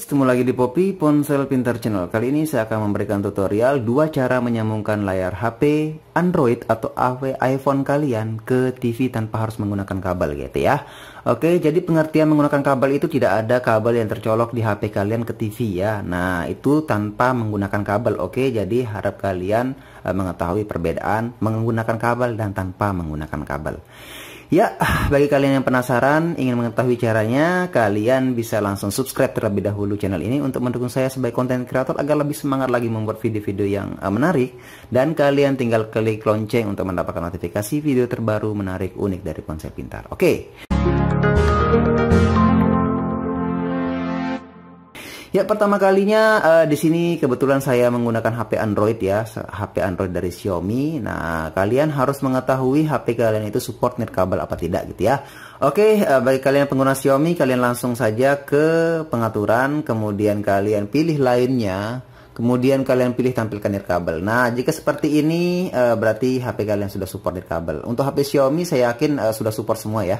Ketemu lagi di Poppy Ponsel Pintar Channel. Kali ini saya akan memberikan tutorial dua cara menyambungkan layar HP, Android atau iPhone kalian ke TV tanpa harus menggunakan kabel gitu ya. Oke, jadi pengertian menggunakan kabel itu tidak ada kabel yang tercolok di HP kalian ke TV ya. Nah, itu tanpa menggunakan kabel. Oke, jadi harap kalian uh, mengetahui perbedaan menggunakan kabel dan tanpa menggunakan kabel. Ya, bagi kalian yang penasaran ingin mengetahui caranya, kalian bisa langsung subscribe terlebih dahulu channel ini untuk mendukung saya sebagai konten kreator agar lebih semangat lagi membuat video-video yang uh, menarik dan kalian tinggal klik lonceng untuk mendapatkan notifikasi video terbaru menarik unik dari Ponsel Pintar. Oke. Okay. Ya pertama kalinya uh, di sini kebetulan saya menggunakan HP Android ya, HP Android dari Xiaomi. Nah kalian harus mengetahui HP kalian itu support net kabel apa tidak gitu ya. Oke, uh, bagi kalian pengguna Xiaomi kalian langsung saja ke pengaturan, kemudian kalian pilih lainnya. Kemudian kalian pilih tampilkan nirkabel. Nah, jika seperti ini uh, berarti HP kalian sudah support nirkabel. Untuk HP Xiaomi saya yakin sudah support semua ya.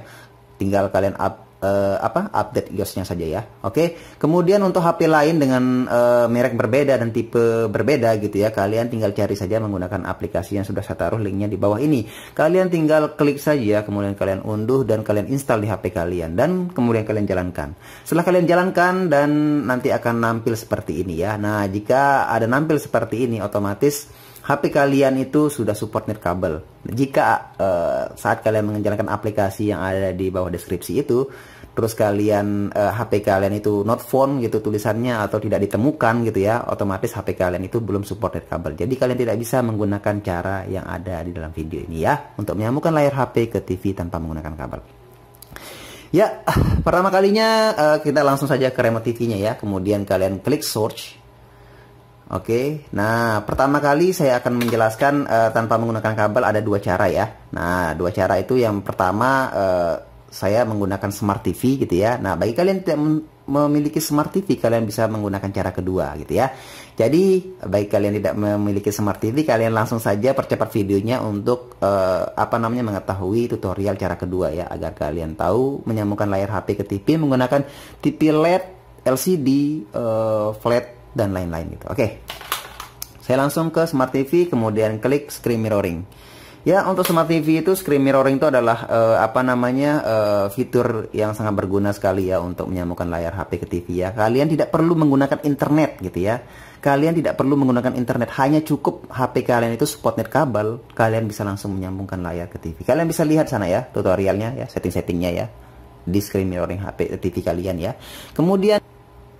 Tinggal kalian up uh, apa update iOS-nya saja ya. Oke. Okay? Kemudian untuk HP lain dengan uh, merek berbeda dan tipe berbeda gitu ya, kalian tinggal cari saja menggunakan aplikasi yang sudah saya taruh linknya di bawah ini. Kalian tinggal klik saja, kemudian kalian unduh dan kalian install di HP kalian dan kemudian kalian jalankan. Setelah kalian jalankan dan nanti akan nampil seperti ini ya. Nah, jika ada nampil seperti ini otomatis HP kalian itu sudah support nirkabel. Jika uh, saat kalian menjalankan aplikasi yang ada di bawah deskripsi itu, terus kalian uh, eh, HP kalian itu not phone gitu tulisannya atau tidak ditemukan gitu ya, otomatis HP kalian itu belum support nirkabel. Jadi kalian tidak bisa menggunakan cara yang ada di dalam video ini ya, untuk menyambungkan layar HP ke TV tanpa menggunakan kabel. Ya, pertama kalinya uh, kita langsung saja ke remote TV-nya ya. Kemudian kalian klik search Oke, nah pertama kali saya akan menjelaskan uh, tanpa menggunakan kabel ada dua cara ya. Nah dua cara itu yang pertama uh, saya menggunakan smart TV gitu ya. Nah bagi kalian tidak memiliki smart TV kalian bisa menggunakan cara kedua gitu ya. Jadi bagi kalian tidak memiliki smart TV kalian langsung saja percepat videonya untuk uh, apa namanya mengetahui tutorial cara kedua ya agar kalian tahu menyambungkan layar HP ke TV menggunakan TV LED, LCD, uh, flat dan lain-lain gitu. Oke. Saya langsung ke Smart TV kemudian klik screen mirroring. Ya, untuk Smart TV itu screen mirroring itu adalah uh, apa namanya uh, fitur yang sangat berguna sekali ya untuk menyambungkan layar HP ke TV ya. Kalian tidak perlu menggunakan internet gitu ya. Kalian tidak perlu menggunakan internet, hanya cukup HP kalian itu support net kabel, kalian bisa langsung menyambungkan layar ke TV. Kalian bisa lihat sana ya tutorialnya ya, setting-settingnya ya di screen mirroring HP TV kalian ya. Kemudian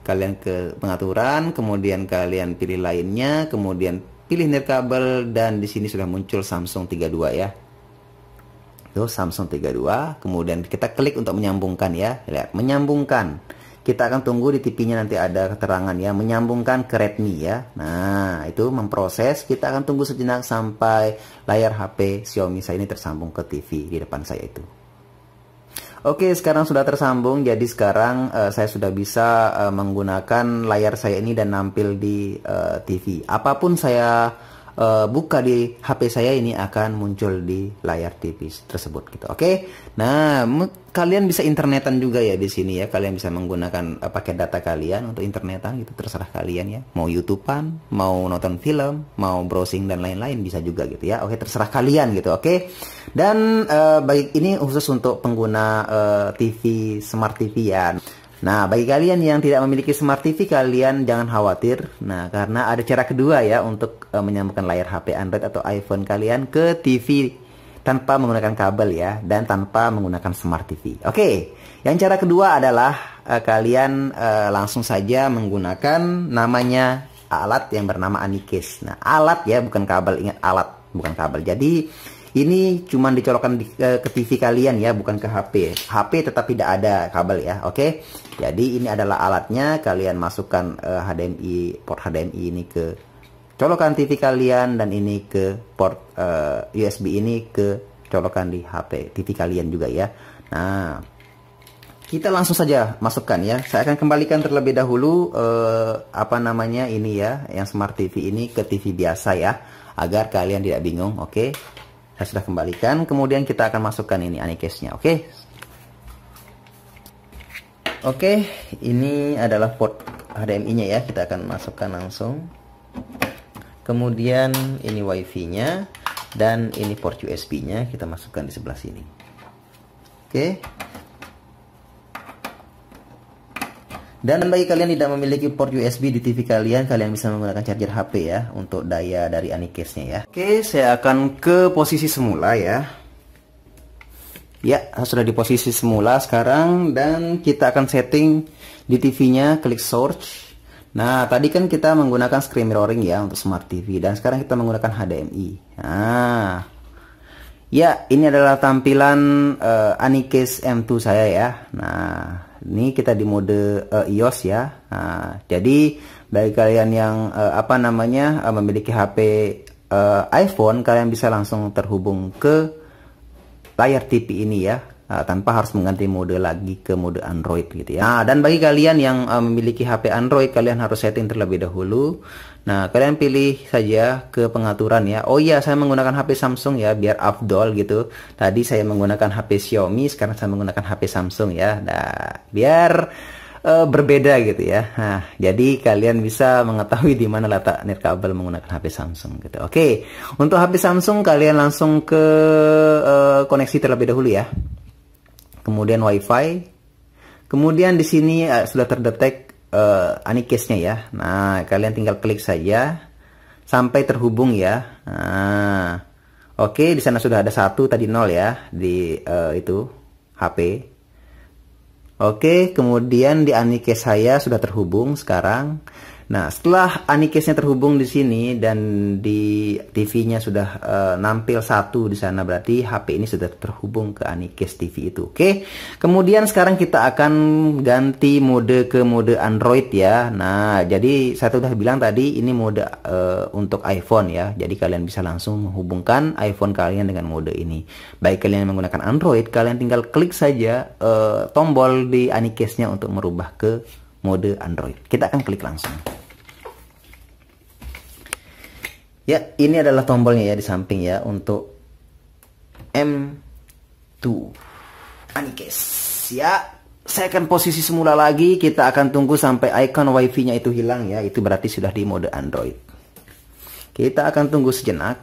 kalian ke pengaturan, kemudian kalian pilih lainnya, kemudian pilih nirkabel dan di sini sudah muncul Samsung 32 ya. Tuh Samsung 32, kemudian kita klik untuk menyambungkan ya. Lihat, menyambungkan. Kita akan tunggu di TV-nya nanti ada keterangan ya, menyambungkan ke Redmi ya. Nah, itu memproses, kita akan tunggu sejenak sampai layar HP Xiaomi saya ini tersambung ke TV di depan saya itu. Oke, sekarang sudah tersambung. Jadi sekarang uh, saya sudah bisa uh, menggunakan layar saya ini dan nampil di uh, TV. Apa pun saya uh, buka di HP saya ini akan muncul di layar TV tersebut gitu. Oke. Okay? Nah, kalian bisa internetan juga ya di sini ya. Kalian bisa menggunakan uh, paket data kalian untuk internetan gitu terserah kalian ya. Mau YouTubean, mau nonton film, mau browsing dan lain-lain bisa juga gitu ya. Oke, terserah kalian gitu. Oke. Dan uh, baik ini khusus untuk pengguna uh, TV smart TV ya. Nah, bagi kalian yang tidak memiliki smart TV, kalian jangan khawatir. Nah, karena ada cara kedua ya untuk uh, menyambungkan layar HP Android atau iPhone kalian ke TV tanpa menggunakan kabel ya dan tanpa menggunakan smart TV. Oke, yang cara kedua adalah uh, kalian uh, langsung saja menggunakan namanya alat yang bernama Anikes. Nah, alat ya bukan kabel, ingat alat bukan kabel. Jadi ini cuma dicolokkan di, ke, ke TV kalian ya, bukan ke HP. HP tetap tidak ada kabel ya, oke? Okay? Jadi ini adalah alatnya, kalian masukkan uh, eh, HDMI port HDMI ini ke colokan TV kalian dan ini ke port uh, eh, USB ini ke colokan di HP TV kalian juga ya. Nah, kita langsung saja masukkan ya. Saya akan kembalikan terlebih dahulu uh, apa namanya ini ya, yang smart TV ini ke TV biasa ya, agar kalian tidak bingung, oke? Okay? Saya sudah kembalikan kemudian kita akan masukkan ini anikesnya oke oke ini adalah port HDMI-nya ya, kita akan masukkan langsung. Kemudian ini WiFi-nya dan ini port USB-nya kita masukkan di sebelah sini. Oke. Dan bagi kalian tidak memiliki port USB di TV kalian, kalian bisa menggunakan charger HP ya untuk daya dari Anikes-nya ya. Oke, saya akan ke posisi semula ya. Ya, sudah di posisi semula sekarang dan kita akan setting di TV-nya, klik search. Nah, tadi kan kita menggunakan screen mirroring ya untuk smart TV dan sekarang kita menggunakan HDMI. Nah, ya ini adalah tampilan uh, Anikes M2 saya ya. Nah, ini kita di mode uh, iOS ya. Nah, jadi bagi kalian yang uh, apa namanya uh, memiliki HP uh, iPhone, kalian bisa langsung terhubung ke layar TV ini ya uh, tanpa harus mengganti mode lagi ke mode Android gitu ya. Nah, dan bagi kalian yang uh, memiliki HP Android kalian harus setting terlebih dahulu. Nah, kalian pilih saja ke pengaturan ya. Oh iya, saya menggunakan HP Samsung ya biar afdol gitu. Tadi saya menggunakan HP Xiaomi, sekarang saya menggunakan HP Samsung ya. Nah, biar uh, berbeda gitu ya. Nah, jadi kalian bisa mengetahui di mana letak nirkabel menggunakan HP Samsung gitu. Oke, untuk HP Samsung kalian langsung ke uh, koneksi terlebih dahulu ya. Kemudian WiFi. Kemudian di sini uh, sudah terdetek uh, Anikes-nya ya. Nah, kalian tinggal klik saja sampai terhubung ya. Nah, oke, di sana sudah ada satu tadi nol ya di uh, itu HP. Oke, kemudian di Anikes saya sudah terhubung sekarang. Nah, setelah Anikesnya terhubung di sini dan di TV-nya sudah uh, nampil satu di sana berarti HP ini sudah terhubung ke Anikes TV itu. Oke. Kemudian sekarang kita akan ganti mode ke mode Android ya. Nah, jadi saya sudah bilang tadi ini mode uh, untuk iPhone ya. Jadi kalian bisa langsung menghubungkan iPhone kalian dengan mode ini. Baik kalian menggunakan Android, kalian tinggal klik saja uh, tombol di Anikesnya untuk merubah ke mode Android. Kita akan klik langsung. Ya, ini adalah tombolnya ya di samping ya untuk M2 Anikes. Ya, saya akan posisi semula lagi. Kita akan tunggu sampai icon wifi-nya itu hilang ya. Itu berarti sudah di mode Android. Kita akan tunggu sejenak.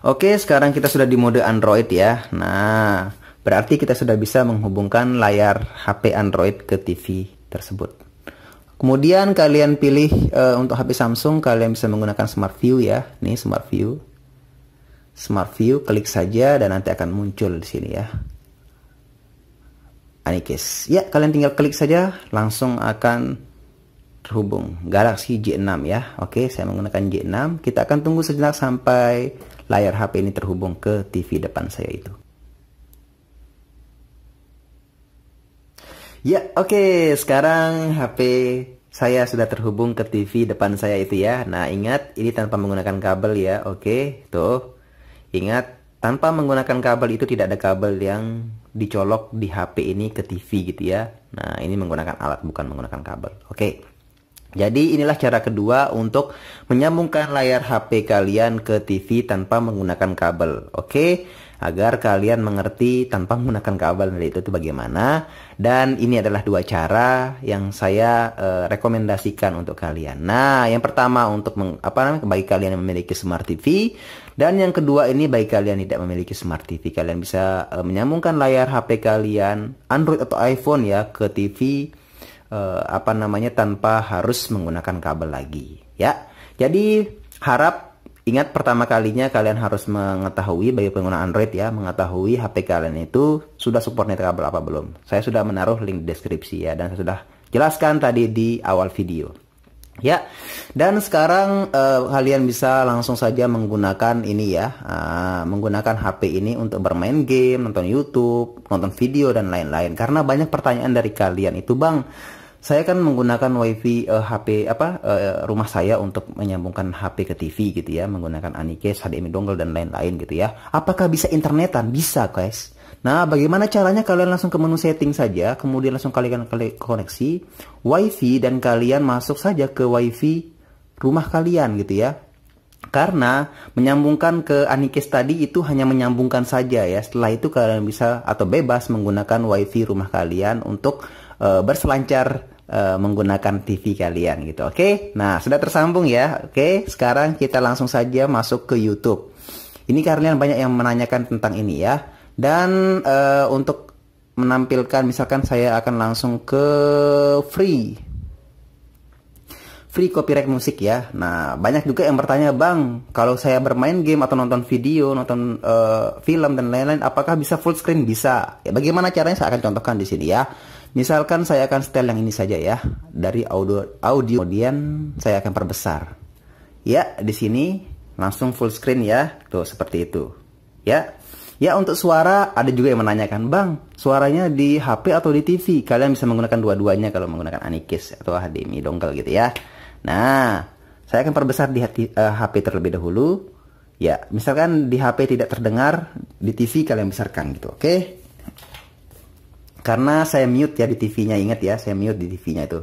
Oke, sekarang kita sudah di mode Android ya. Nah, berarti kita sudah bisa menghubungkan layar HP Android ke TV tersebut. Kemudian kalian pilih uh, untuk HP Samsung kalian bisa menggunakan Smart View ya. Nih Smart View. Smart View klik saja dan nanti akan muncul di sini ya. Anikes. Ya, kalian tinggal klik saja langsung akan terhubung Galaxy J6 ya. Oke, saya menggunakan J6. Kita akan tunggu sejenak sampai layar HP ini terhubung ke TV depan saya itu. Ya, oke. Okay. Sekarang HP saya sudah terhubung ke TV depan saya itu ya. Nah, ingat ini tanpa menggunakan kabel ya. Oke, okay. tuh. Ingat, tanpa menggunakan kabel itu tidak ada kabel yang dicolok di HP ini ke TV gitu ya. Nah, ini menggunakan alat bukan menggunakan kabel. Oke. Okay. Jadi inilah cara kedua untuk menyambungkan layar HP kalian ke TV tanpa menggunakan kabel. Oke. Okay? agar kalian mengerti tanpa menggunakan kabel itu, itu bagaimana dan ini adalah dua cara yang saya uh, rekomendasikan untuk kalian. Nah, yang pertama untuk meng, apa namanya bagi kalian yang memiliki smart TV dan yang kedua ini bagi kalian tidak memiliki smart TV, kalian bisa uh, menyambungkan layar HP kalian Android atau iPhone ya ke TV eh, apa namanya tanpa harus menggunakan kabel lagi, ya. Jadi harap Ingat pertama kalinya kalian harus mengetahui bagi pengguna Android ya, mengetahui HP kalian itu sudah support kabel apa belum. Saya sudah menaruh link deskripsi ya dan saya sudah jelaskan tadi di awal video. Ya, dan sekarang uh, kalian bisa langsung saja menggunakan ini ya, uh, menggunakan HP ini untuk bermain game, nonton YouTube, nonton video dan lain-lain. Karena banyak pertanyaan dari kalian itu, bang, saya kan menggunakan wifi uh, HP apa uh, rumah saya untuk menyambungkan HP ke TV gitu ya menggunakan Anikes, HDMI dongle dan lain-lain gitu ya. Apakah bisa internetan? Bisa guys. Nah, bagaimana caranya kalian langsung ke menu setting saja, kemudian langsung kalian koneksi wifi dan kalian masuk saja ke wifi rumah kalian gitu ya. Karena menyambungkan ke Anikes tadi itu hanya menyambungkan saja ya. Setelah itu kalian bisa atau bebas menggunakan wifi rumah kalian untuk uh, berselancar uh, menggunakan TV kalian gitu. Oke, okay? nah sudah tersambung ya. Oke, okay? sekarang kita langsung saja masuk ke YouTube. Ini kalian banyak yang menanyakan tentang ini ya. Dan uh, untuk menampilkan, misalkan saya akan langsung ke free free copyright musik ya. Nah, banyak juga yang bertanya, "Bang, kalau saya bermain game atau nonton video, nonton uh, film dan lain-lain, apakah bisa full screen?" Bisa. Ya, bagaimana caranya saya akan contohkan di sini ya. Misalkan saya akan setel yang ini saja ya. Dari audio audio kemudian saya akan perbesar. Ya, di sini langsung full screen ya. Tuh, seperti itu. Ya. Ya untuk suara ada juga yang menanyakan, Bang, suaranya di HP atau di TV? Kalian bisa menggunakan dua-duanya kalau menggunakan Anikis atau HDMI dongle gitu ya. Nah, saya akan perbesar di hati, uh, eh, HP terlebih dahulu. Ya, misalkan di HP tidak terdengar, di TV kalian besarkan gitu, oke? Okay? Karena saya mute ya di TV-nya, ingat ya, saya mute di TV-nya itu.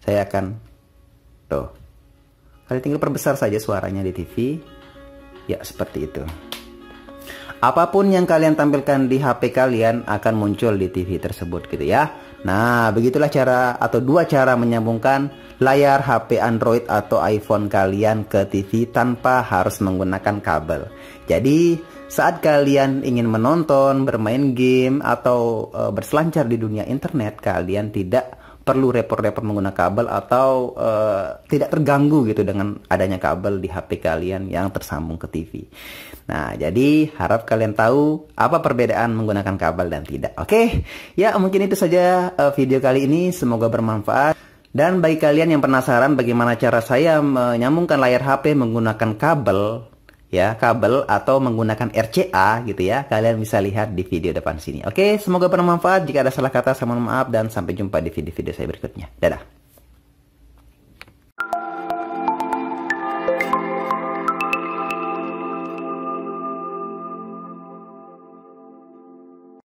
Saya akan tuh. Kalian tinggal perbesar saja suaranya di TV. Ya, seperti itu. Apa pun yang kalian tampilkan di HP kalian akan muncul di TV tersebut gitu ya. Nah, begitulah cara atau dua cara menyambungkan layar HP Android atau iPhone kalian ke TV tanpa harus menggunakan kabel. Jadi, saat kalian ingin menonton, bermain game atau e, berselancar di dunia internet, kalian tidak perlu repot-repot menggunakan kabel atau uh, tidak terganggu gitu dengan adanya kabel di HP kalian yang tersambung ke TV. Nah, jadi harap kalian tahu apa perbedaan menggunakan kabel dan tidak. Oke, okay? ya mungkin itu saja uh, video kali ini. Semoga bermanfaat. Dan bagi kalian yang penasaran bagaimana cara saya menyambungkan layar HP menggunakan kabel, ya kabel atau menggunakan RCA gitu ya. Kalian bisa lihat di video depan sini. Oke semoga bermanfaat. Jika ada salah kata saya mohon maaf dan sampai jumpa di video-video saya berikutnya. Dadah